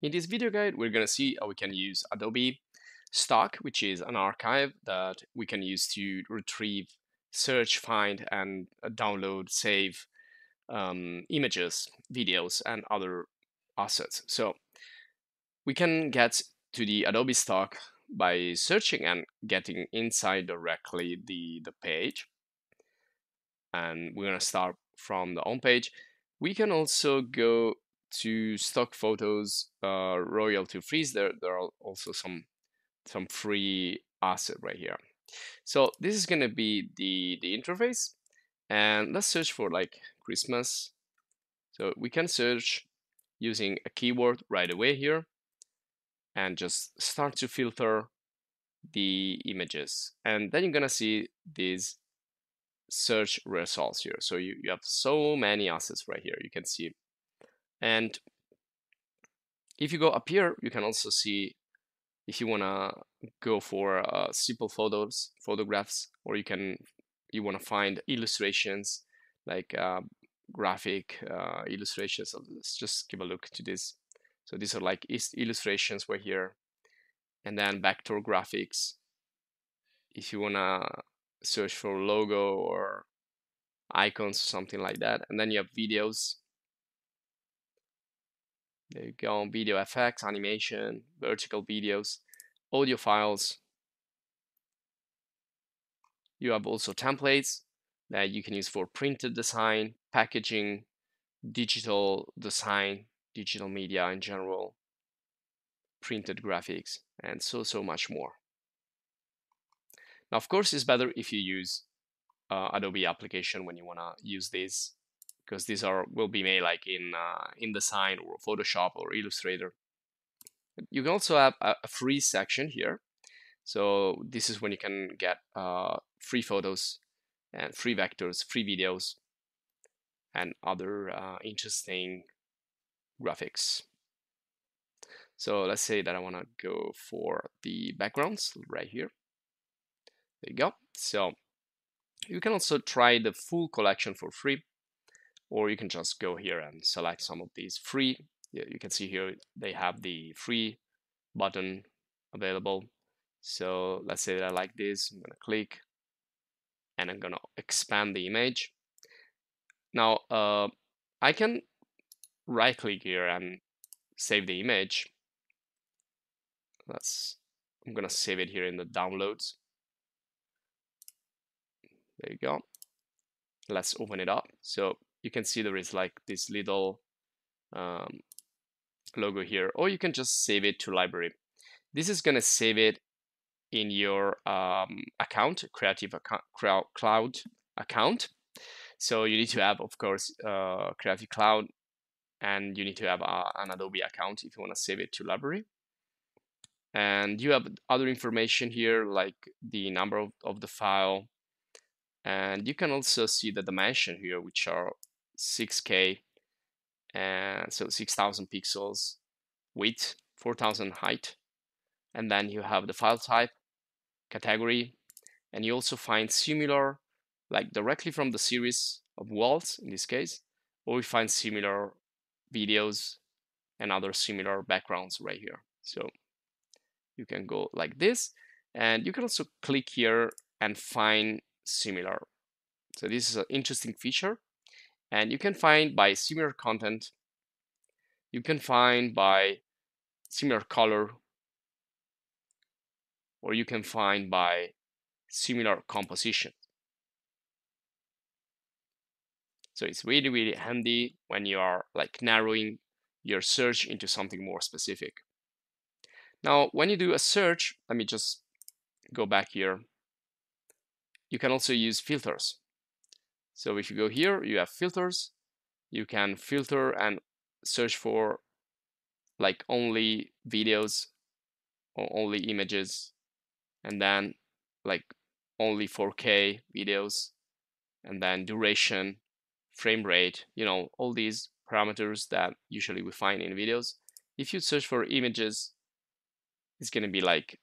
In this video guide, we're going to see how we can use Adobe Stock, which is an archive that we can use to retrieve, search, find, and uh, download, save um, images, videos, and other assets. So we can get to the Adobe Stock by searching and getting inside directly the, the page. And we're going to start from the home page. We can also go to stock photos uh, royalty freeze there there are also some some free asset right here. So this is going to be the the interface and let's search for like Christmas. So we can search using a keyword right away here and just start to filter the images. And then you're gonna see these search results here. So you, you have so many assets right here. You can see and if you go up here, you can also see if you want to go for uh, simple photos, photographs, or you can you want to find illustrations like uh, graphic uh, illustrations. So let's just give a look to this. So these are like illustrations right here, and then vector graphics. If you want to search for logo or icons, or something like that, and then you have videos there you go, video effects, animation, vertical videos, audio files. You have also templates that you can use for printed design, packaging, digital design, digital media in general, printed graphics, and so, so much more. Now, of course, it's better if you use uh, Adobe application when you want to use these because these are will be made like in uh, InDesign or Photoshop or Illustrator. You can also have a, free section here. So this is when you can get uh, free photos and free vectors, free videos, and other uh, interesting graphics. So let's say that I want to go for the backgrounds right here. There you go. So you can also try the full collection for free or you can just go here and select some of these free. You can see here they have the free button available. So let's say that I like this, I'm gonna click and I'm gonna expand the image. Now uh, I can right click here and save the image. Let's, I'm gonna save it here in the downloads. There you go. Let's open it up. So you can see there is like this little um, logo here, or you can just save it to library. This is going to save it in your um, account, Creative account, Cloud account. So you need to have, of course, uh, Creative Cloud, and you need to have uh, an Adobe account if you want to save it to library. And you have other information here, like the number of, of the file, and you can also see the dimension here, which are 6K, and uh, so 6,000 pixels width, 4,000 height. And then you have the file type, category, and you also find similar, like directly from the series of walls in this case, or we find similar videos and other similar backgrounds right here. So you can go like this, and you can also click here and find similar. So this is an interesting feature and you can find by similar content, you can find by similar color, or you can find by similar composition. So it's really, really handy when you are like narrowing your search into something more specific. Now, when you do a search, let me just go back here. You can also use filters. So if you go here, you have filters. You can filter and search for like only videos or only images and then like only 4K videos and then duration, frame rate, you know, all these parameters that usually we find in videos. If you search for images, it's going to be like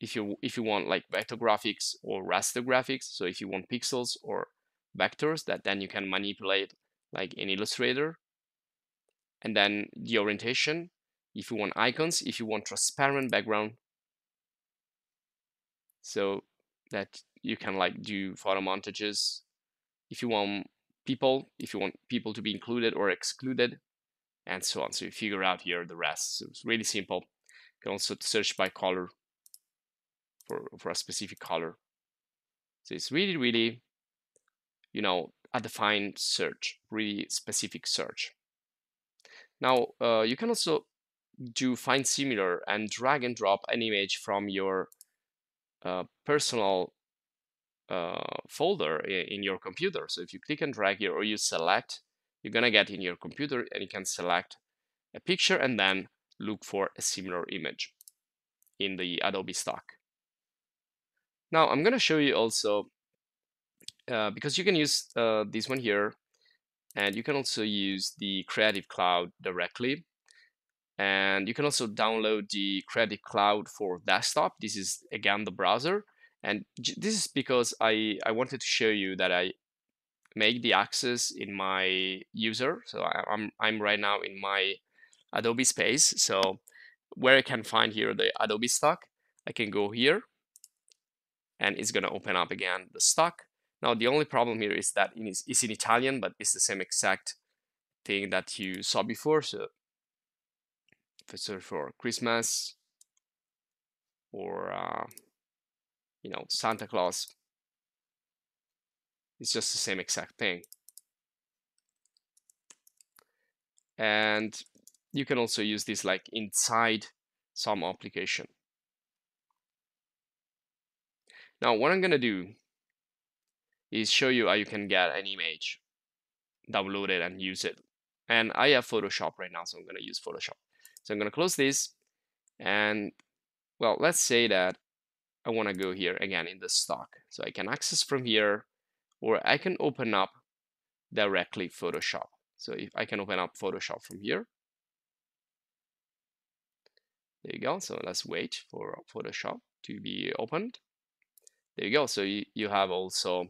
if you if you want like vector graphics or raster graphics, so if you want pixels or vectors that then you can manipulate like in Illustrator. And then the orientation, if you want icons, if you want transparent background, so that you can like do photo montages. If you want people, if you want people to be included or excluded, and so on. So you figure out here the rest. So it's really simple. You can also search by color for, for a specific color. So it's really, really, you know, a defined search, really specific search. Now, uh, you can also do find similar and drag and drop an image from your uh, personal uh, folder in your computer. So if you click and drag here or you select, you're gonna get in your computer and you can select a picture and then look for a similar image in the Adobe stock. Now I'm gonna show you also, uh, because you can use uh, this one here and you can also use the Creative Cloud directly. And you can also download the Creative Cloud for desktop. This is again the browser. And this is because I, I wanted to show you that I make the access in my user. So I, I'm, I'm right now in my Adobe space. So where I can find here the Adobe stock, I can go here and it's going to open up again the stock. Now, the only problem here is that it's in Italian, but it's the same exact thing that you saw before. So if I search for Christmas or, uh, you know, Santa Claus, it's just the same exact thing. And you can also use this like inside some application. Now, what I'm going to do is show you how you can get an image, download it and use it. And I have Photoshop right now, so I'm going to use Photoshop. So I'm going to close this and well, let's say that I want to go here again in the stock. So I can access from here or I can open up directly Photoshop. So if I can open up Photoshop from here. There you go. So let's wait for Photoshop to be opened. There you go. So you, you have also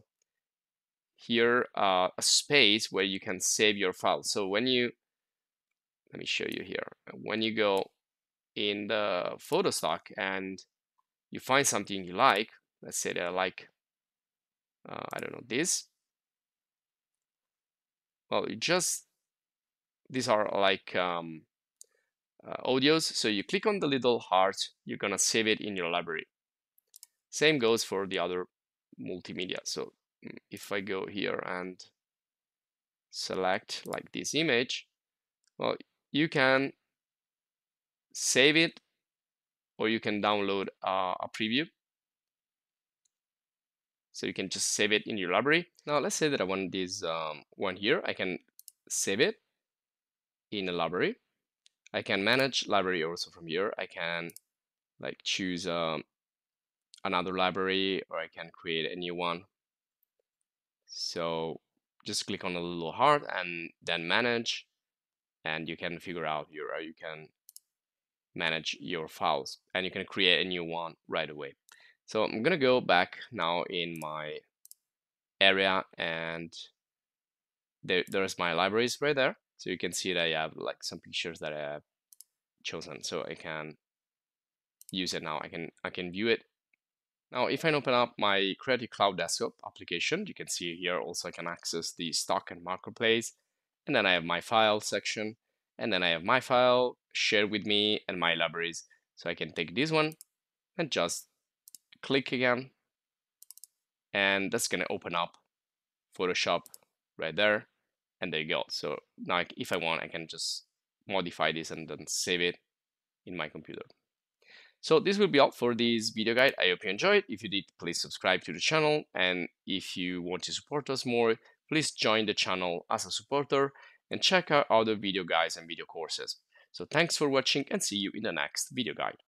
here uh, a space where you can save your file. So when you, let me show you here. When you go in the photo stock and you find something you like, let's say that I like, uh, I don't know, this. Well, you just, these are like um, uh, audios. So you click on the little heart, you're gonna save it in your library. Same goes for the other multimedia. So if I go here and select like this image, well, you can save it or you can download uh, a preview. So you can just save it in your library. Now let's say that I want this um, one here. I can save it in a library. I can manage library also from here. I can like choose um, another library or I can create a new one. So just click on the little heart and then manage and you can figure out your how you can manage your files and you can create a new one right away. So I'm gonna go back now in my area and there, there's my libraries right there. So you can see that I have like some pictures that I have chosen. So I can use it now. I can I can view it now, if I open up my Creative Cloud Desktop application, you can see here also I can access the stock and marketplace. And then I have my file section. And then I have my file, shared with me, and my libraries. So I can take this one and just click again. And that's going to open up Photoshop right there. And there you go. So now if I want, I can just modify this and then save it in my computer. So this will be all for this video guide. I hope you enjoyed. If you did, please subscribe to the channel. And if you want to support us more, please join the channel as a supporter and check out other video guides and video courses. So thanks for watching and see you in the next video guide.